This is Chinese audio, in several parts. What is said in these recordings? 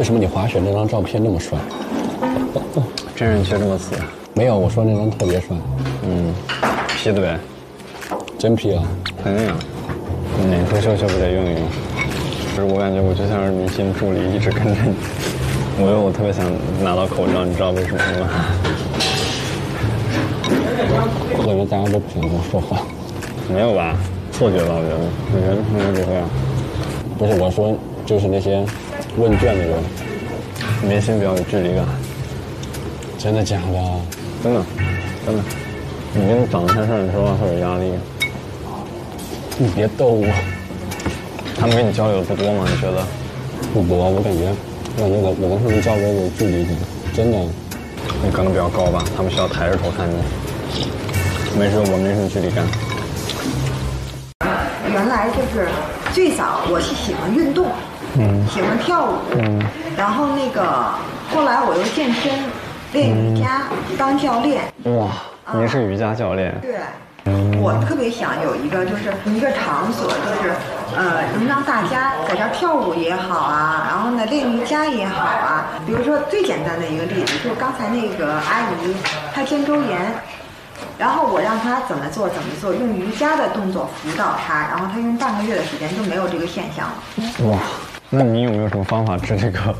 为什么你滑雪那张照片那么帅？真人却这么死，没有，我说那张特别帅，嗯，P 对，真 P 啊！肯定啊，哪出秀秀不得用一用？就是我感觉我就像是明星助理，一直跟着你。我觉得我特别想拿到口罩，你知道为什么吗？我感觉大家都不想跟我说话。没有吧？错觉吧？我觉得，我觉得应该不会啊。不是我说，就是那些问卷的人，明星比较有距离感，真的假的？真的，真的。你跟长相上，说话会有压力。你别逗我，他们跟你交流的不多吗？你觉得？不多，我感觉，我感觉我我跟他们交流有距离感，真的。你可能比较高吧，他们需要抬着头看你。没事，我没什么距离感。原来就是最早我是喜欢运动，嗯，喜欢跳舞，嗯，然后那个后来我又健身，练瑜伽，当教练。哇，您是瑜伽教练？对。我特别想有一个，就是一个场所，就是呃，能让大家在这跳舞也好啊，然后呢练瑜伽也好啊。比如说最简单的一个例子，就是刚才那个阿姨她肩周炎，然后我让她怎么做怎么做，用瑜伽的动作辅导她，然后她用半个月的时间就没有这个现象了。哇，那你有没有什么方法治这个？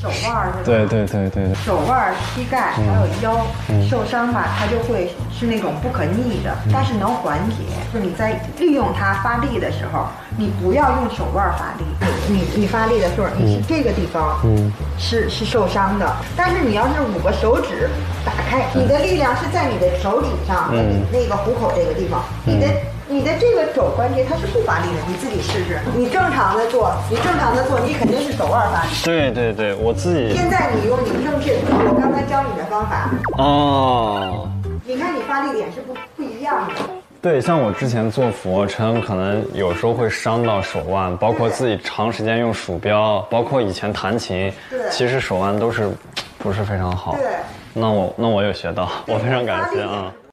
手腕儿是吧？对对对对对。手腕、膝盖还有腰受伤吧，它就会是那种不可逆的，但是能缓解。就是你在利用它发力的时候，你不要用手腕发力。你你发力的时候，你是这个地方，嗯，是是受伤的。但是你要是五个手指打开，你的力量是在你的手指上，嗯，那个虎口这个地方，你的。你的这个肘关节它是不发力的，你自己试试。你正常的做，你正常的做，你肯定是手腕发力。对对对，我自己。现在你用你正确我刚才教你的方法。哦。你看你发力点是不不一样的。对，像我之前做俯卧撑，可能有时候会伤到手腕，包括自己长时间用鼠标，包括以前弹琴，对，其实手腕都是不是非常好。对。那我那我有学到，我非常感谢啊。